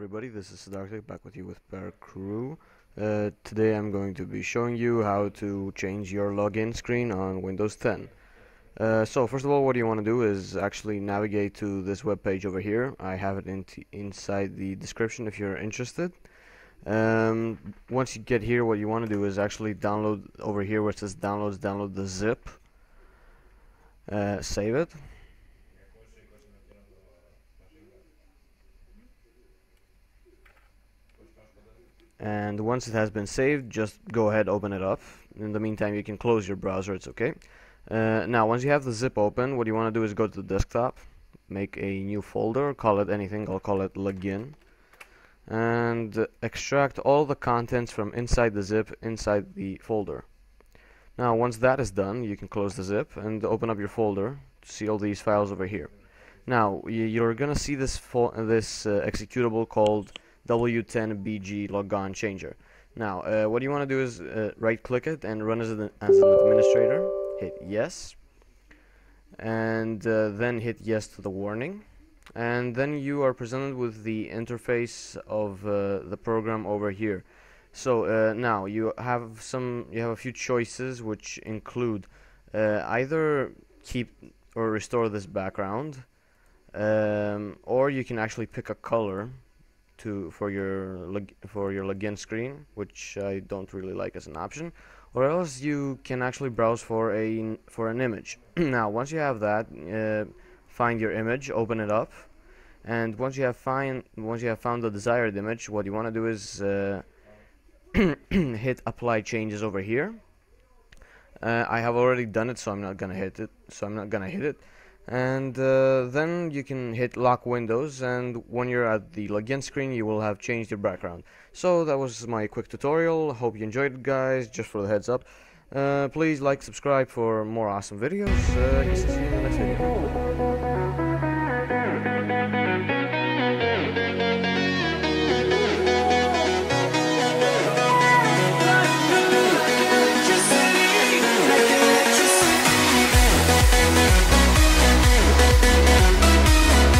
this is Darktech back with you with Pear Crew. Uh, today I'm going to be showing you how to change your login screen on Windows 10. Uh, so first of all what you want to do is actually navigate to this web page over here. I have it in inside the description if you're interested. Um, once you get here what you want to do is actually download over here where it says downloads, download the zip. Uh, save it. And once it has been saved just go ahead open it up. In the meantime you can close your browser it's okay. Uh, now once you have the zip open what you want to do is go to the desktop make a new folder call it anything I'll call it login. And extract all the contents from inside the zip inside the folder. Now once that is done you can close the zip and open up your folder to see all these files over here now you're gonna see this this uh, executable called W10BG logon changer. Now, uh, what you want to do is uh, right click it and run as an, as an administrator. Hit yes. And uh, then hit yes to the warning. And then you are presented with the interface of uh, the program over here. So uh, now you have some, you have a few choices which include either keep or restore this background, um, or you can actually pick a color to for your for your login screen, which I don't really like as an option, or else you can actually browse for a for an image. now, once you have that, uh, find your image, open it up, and once you have find once you have found the desired image, what you want to do is uh, hit apply changes over here. Uh, I have already done it, so I'm not gonna hit it. So I'm not gonna hit it and uh, then you can hit lock windows and when you're at the login screen you will have changed your background. So that was my quick tutorial. Hope you enjoyed it guys. Just for the heads up. Uh, please like subscribe for more awesome videos. Uh, see you in the next video